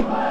Super!